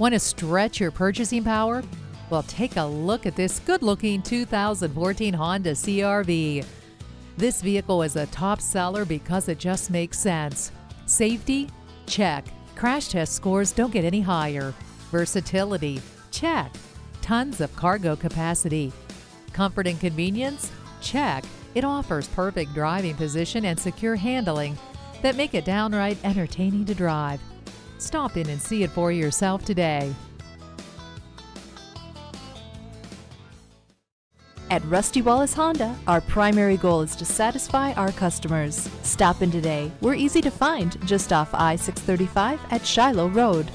Want to stretch your purchasing power? Well, take a look at this good looking 2014 Honda CRV. This vehicle is a top seller because it just makes sense. Safety? Check. Crash test scores don't get any higher. Versatility? Check. Tons of cargo capacity. Comfort and convenience? Check. It offers perfect driving position and secure handling that make it downright entertaining to drive. Stop in and see it for yourself today. At Rusty Wallis Honda, our primary goal is to satisfy our customers. Stop in today. We're easy to find just off I 635 at Shiloh Road.